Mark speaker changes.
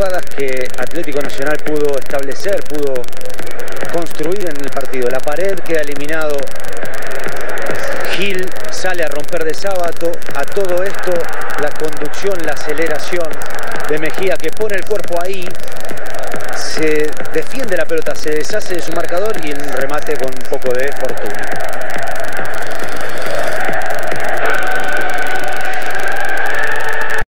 Speaker 1: jugadas que Atlético Nacional pudo establecer, pudo construir en el partido. La pared queda eliminado. Gil sale a romper de sábado. A todo esto, la conducción, la aceleración de Mejía que pone el cuerpo ahí. Se defiende la pelota, se deshace de su marcador y el remate con un poco de fortuna.